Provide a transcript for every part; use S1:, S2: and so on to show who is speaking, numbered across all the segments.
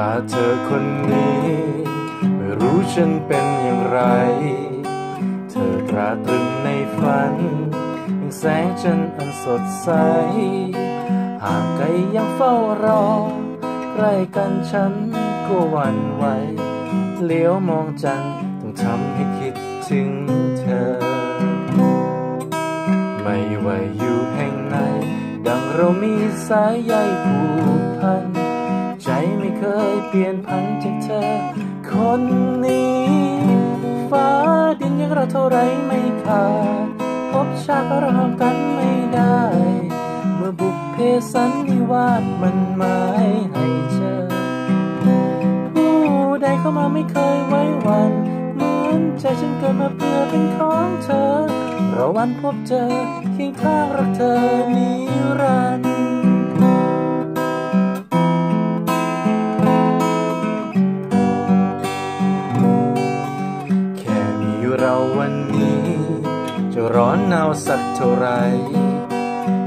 S1: ตาเธอคนนี้ ไม่รู้ฉันเป็นอย่างไร เธอตราตรึงในฝันยังแสงจันทร์อันสดใส ห่างไกลยังเฝ้ารอ ใกล้กันฉันก็หวั่นไหวเลี้ยวมองจันต้องทำให้คิดถึงเธอ ไม่ว่าอยู่แห่งไหน ดังเรามีสายใยผูกพัน เคยเปลี่ยนพันจากเธอ คนนี้ ฟ้าดินยังเราเท่าไรไม่ขาดพบชาติเราห่างกันไม่ได้ เมื่อบุพเพสันนิวาสมันหมายให้เจอ ผู้ใดเข้ามาไม่เคยไว้วันเหมือนใจฉันเกิดมาเพื่อเป็นของเธอเราวันพบเจอเคียงข้างรักเธอนิรันดร์ วันนี้ จะร้อนหนาวสักเท่าไร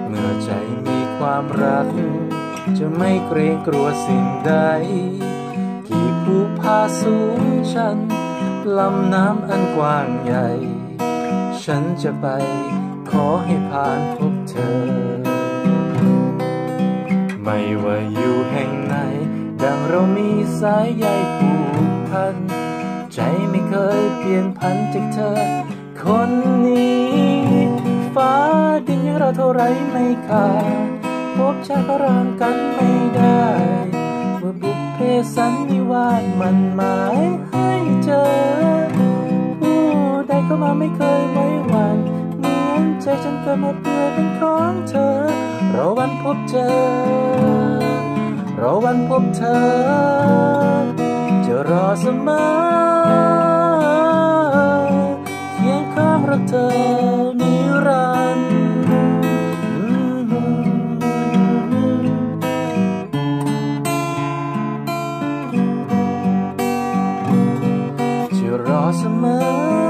S1: เมื่อใจมีความรัก จะไม่เกรงกลัวสิ่งใดกี่ภูผาสูงชัน ลำน้ำอันกว้างใหญ่ ฉันจะไปขอให้ผ่านพบเธอ ไม่ว่าอยู่แห่งไหน ดังเรามีสายใยผูกพัน ใจไม่เคยเปลี่ยนพันจากเธอ คนนี้ ฟ้าดินยังเราเท่าไรไม่ขาดพบชาติร่างกันไม่ได้ เมื่อบุพเพสันนิวาสมันหมายให้เจอ ผู้ใดเข้ามาไม่เคยไว้วันเหมือนใจฉันเกิดมาเพื่อเป็นของเธอรอวันพบเจอรอวันพบเธอ จะรอเสมอ 什么